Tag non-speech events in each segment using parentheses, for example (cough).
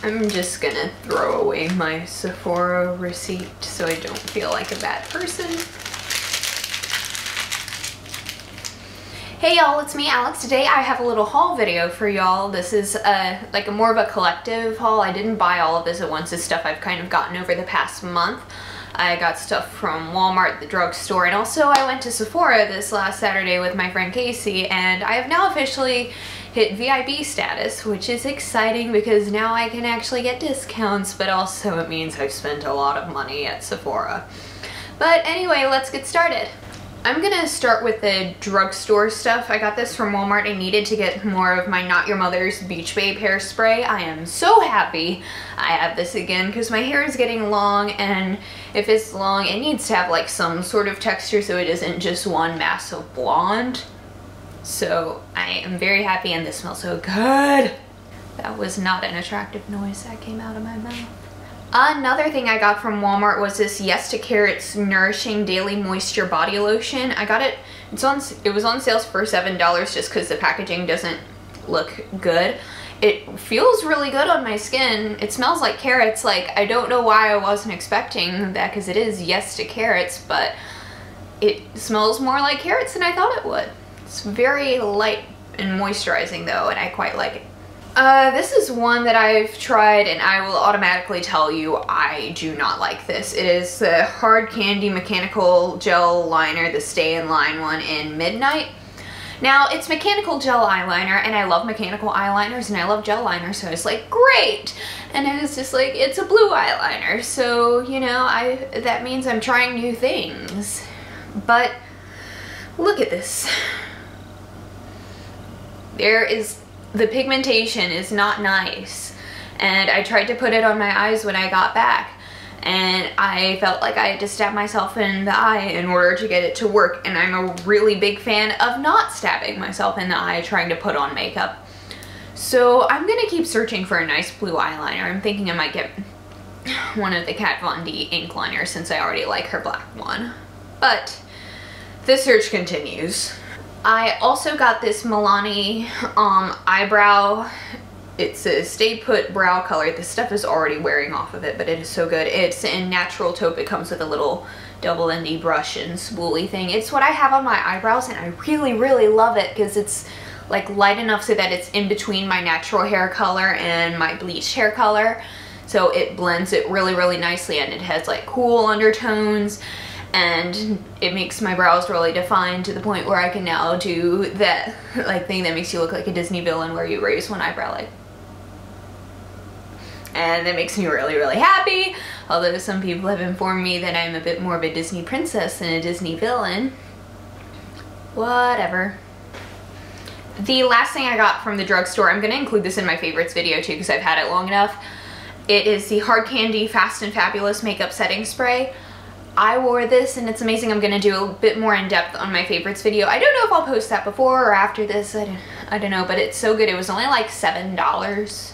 I'm just gonna throw away my Sephora receipt so I don't feel like a bad person. Hey y'all, it's me Alex. Today I have a little haul video for y'all. This is a, like a more of a collective haul. I didn't buy all of this at once. It's stuff I've kind of gotten over the past month. I got stuff from Walmart, the drugstore, and also I went to Sephora this last Saturday with my friend Casey, and I have now officially hit VIB status, which is exciting because now I can actually get discounts, but also it means I've spent a lot of money at Sephora. But anyway, let's get started. I'm gonna start with the drugstore stuff. I got this from Walmart. I needed to get more of my Not Your Mother's Beach Babe hairspray. I am so happy I have this again because my hair is getting long and if it's long, it needs to have like some sort of texture so it isn't just one mass of blonde. So I am very happy and this smells so good. That was not an attractive noise that came out of my mouth. Another thing I got from Walmart was this Yes to Carrots Nourishing Daily Moisture Body Lotion. I got it, it's on, it was on sales for $7 just because the packaging doesn't look good. It feels really good on my skin. It smells like carrots. Like, I don't know why I wasn't expecting that because it is Yes to Carrots, but it smells more like carrots than I thought it would. It's very light and moisturizing though, and I quite like it. Uh, this is one that I've tried and I will automatically tell you I do not like this. It is the Hard Candy Mechanical Gel Liner, the Stay in Line one in Midnight. Now, it's mechanical gel eyeliner, and I love mechanical eyeliners, and I love gel liners, so it's like, great! And it was just like, it's a blue eyeliner, so, you know, I that means I'm trying new things. But, look at this. There is the pigmentation is not nice and I tried to put it on my eyes when I got back and I felt like I had to stab myself in the eye in order to get it to work and I'm a really big fan of not stabbing myself in the eye trying to put on makeup. So I'm gonna keep searching for a nice blue eyeliner. I'm thinking I might get one of the Kat Von D ink liners since I already like her black one. But the search continues. I also got this Milani um, eyebrow. It's a stay put brow color. This stuff is already wearing off of it, but it is so good. It's in natural taupe. It comes with a little double endy brush and spoolie thing. It's what I have on my eyebrows and I really, really love it because it's like light enough so that it's in between my natural hair color and my bleached hair color. So it blends it really, really nicely and it has like cool undertones and it makes my brows really defined to the point where I can now do that (laughs) like thing that makes you look like a Disney villain where you raise one eyebrow like and that makes me really really happy. Although some people have informed me that I'm a bit more of a Disney princess than a Disney villain. Whatever. The last thing I got from the drugstore I'm gonna include this in my favorites video too because I've had it long enough. It is the Hard Candy Fast and Fabulous Makeup Setting Spray I wore this and it's amazing. I'm gonna do a bit more in depth on my favorites video. I don't know if I'll post that before or after this. I don't, I don't know, but it's so good. It was only like $7.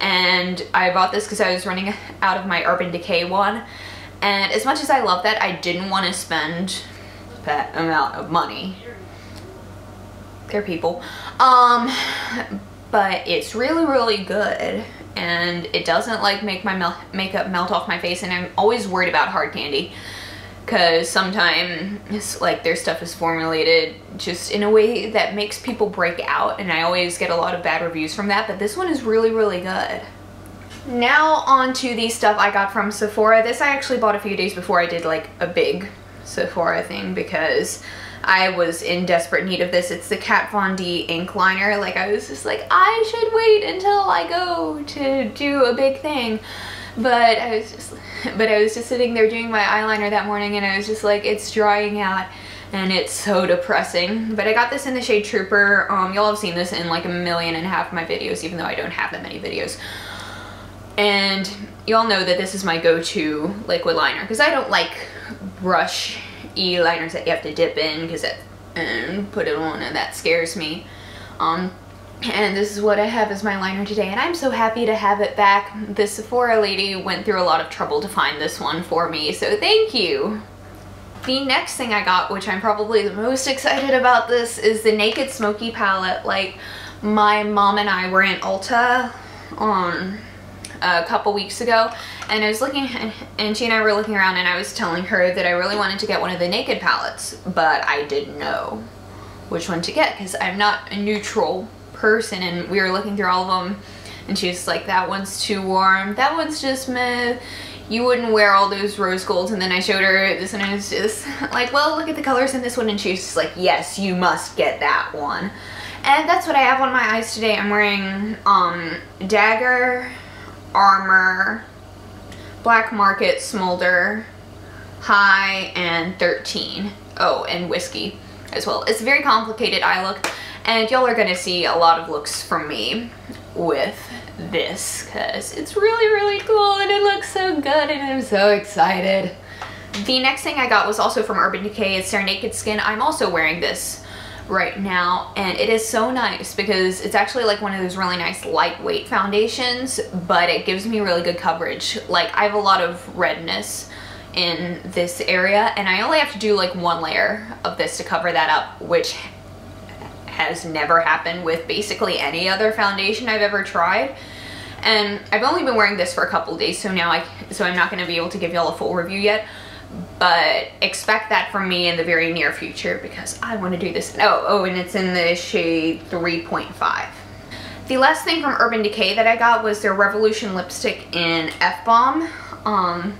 And I bought this because I was running out of my Urban Decay one. And as much as I love that, I didn't want to spend that amount of money. They're people. Um, but it's really, really good and it doesn't like make my mel makeup melt off my face and I'm always worried about hard candy because sometimes like their stuff is formulated just in a way that makes people break out and I always get a lot of bad reviews from that but this one is really really good. Now on to the stuff I got from Sephora. This I actually bought a few days before I did like a big Sephora thing because I was in desperate need of this. It's the Kat Von D ink liner. Like I was just like, I should wait until I go to do a big thing. But I was just, (laughs) but I was just sitting there doing my eyeliner that morning and I was just like, it's drying out and it's so depressing. But I got this in the shade Trooper. Um, Y'all have seen this in like a million and a half of my videos, even though I don't have that many videos. And y'all know that this is my go-to liquid liner because I don't like brush E liners that you have to dip in because it and put it on and that scares me. Um, and this is what I have as my liner today and I'm so happy to have it back. The Sephora lady went through a lot of trouble to find this one for me so thank you. The next thing I got, which I'm probably the most excited about this, is the Naked Smoky palette. Like, my mom and I were in Ulta on a couple weeks ago and I was looking and she and I were looking around and I was telling her that I really wanted to get one of the naked palettes but I didn't know which one to get because I'm not a neutral person and we were looking through all of them and she was like that one's too warm. That one's just meh. You wouldn't wear all those rose golds. And then I showed her this and I was just (laughs) like well look at the colors in this one and she's just like yes you must get that one. And that's what I have on my eyes today. I'm wearing um dagger armor black market smolder high and 13 oh and whiskey as well it's a very complicated eye look and y'all are gonna see a lot of looks from me with this because it's really, really cool and it looks so good and I'm so excited. The next thing I got was also from Urban Decay. It's their Naked Skin. I'm also wearing this right now and it is so nice because it's actually like one of those really nice lightweight foundations but it gives me really good coverage. Like I have a lot of redness in this area and I only have to do like one layer of this to cover that up which has never happened with basically any other foundation I've ever tried. And I've only been wearing this for a couple days, so now I, so I'm not gonna be able to give y'all a full review yet, but expect that from me in the very near future because I wanna do this. Oh, oh, and it's in the shade 3.5. The last thing from Urban Decay that I got was their Revolution lipstick in F-Bomb. Um,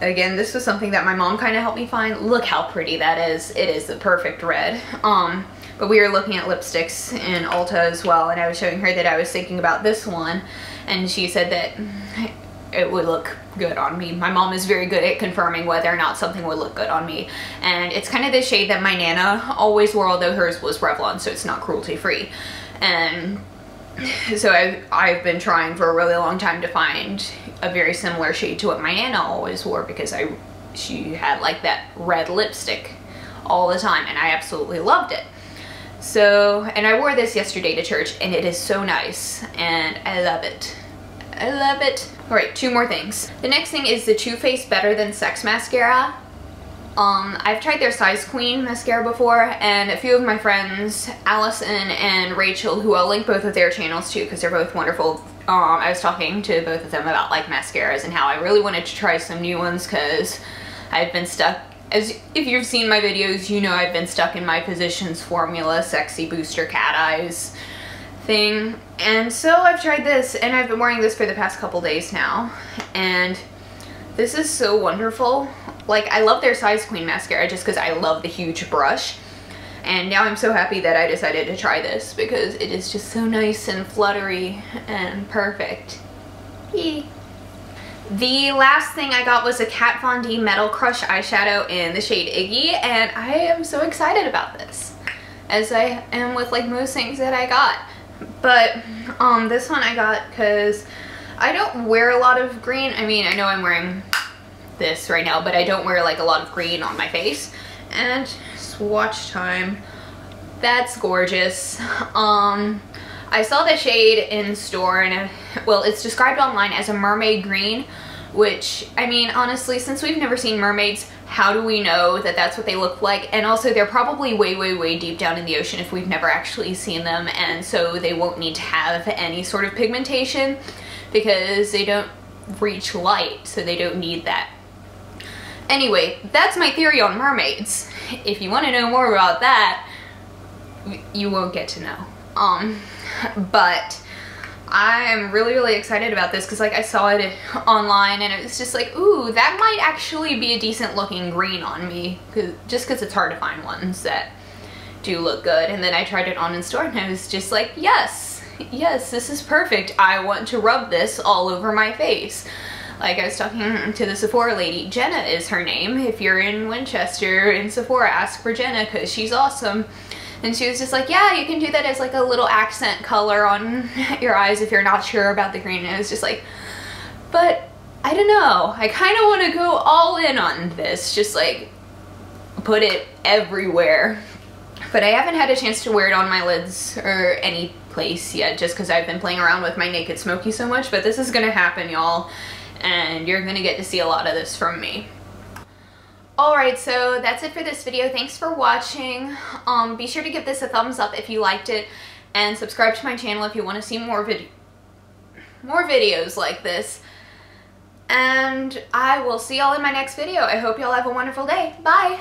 Again, this was something that my mom kind of helped me find. Look how pretty that is. It is the perfect red. Um, but we were looking at lipsticks in Ulta as well, and I was showing her that I was thinking about this one, and she said that it would look good on me. My mom is very good at confirming whether or not something would look good on me. And it's kind of the shade that my Nana always wore, although hers was Revlon, so it's not cruelty free. And so I, I've been trying for a really long time to find a very similar shade to what my Nana always wore because I she had like that red lipstick all the time and I absolutely loved it. So, and I wore this yesterday to church and it is so nice and I love it. I love it. All right, two more things. The next thing is the Too Faced Better Than Sex Mascara. Um, I've tried their Size Queen mascara before, and a few of my friends, Allison and Rachel, who I'll link both of their channels to because they're both wonderful. Um, I was talking to both of them about like mascaras and how I really wanted to try some new ones because I've been stuck as if you've seen my videos, you know I've been stuck in my Physicians Formula Sexy Booster Cat Eyes thing. And so I've tried this, and I've been wearing this for the past couple days now. And this is so wonderful. Like, I love their Size Queen mascara just because I love the huge brush. And now I'm so happy that I decided to try this because it is just so nice and fluttery and perfect. Yee. The last thing I got was a Kat Von D Metal Crush eyeshadow in the shade Iggy and I am so excited about this as I am with like most things that I got. But um, this one I got because I don't wear a lot of green. I mean, I know I'm wearing this right now, but I don't wear like a lot of green on my face. And swatch time. That's gorgeous. (laughs) Um, I saw the shade in store and, well, it's described online as a mermaid green, which, I mean, honestly, since we've never seen mermaids, how do we know that that's what they look like? And also, they're probably way, way, way deep down in the ocean if we've never actually seen them, and so they won't need to have any sort of pigmentation because they don't reach light, so they don't need that. Anyway, that's my theory on mermaids. If you want to know more about that, you won't get to know. Um, (laughs) but I'm really, really excited about this because like I saw it online and it was just like, ooh, that might actually be a decent looking green on me. Cause, just because it's hard to find ones that do look good. And then I tried it on in store and I was just like, yes, yes, this is perfect. I want to rub this all over my face. Like I was talking to the Sephora lady, Jenna is her name. If you're in Winchester in Sephora, ask for Jenna because she's awesome. And she was just like, yeah, you can do that as like a little accent color on (laughs) your eyes if you're not sure about the green. And it was just like, but I don't know. I kind of want to go all in on this. Just like put it everywhere. But I haven't had a chance to wear it on my lids or any place yet just because I've been playing around with my Naked Smoky so much. But this is going to happen, y'all. And you're going to get to see a lot of this from me. Alright, so that's it for this video. Thanks for watching. Um, be sure to give this a thumbs up if you liked it and subscribe to my channel if you want to see more more videos like this. And I will see y'all in my next video. I hope y'all have a wonderful day. Bye!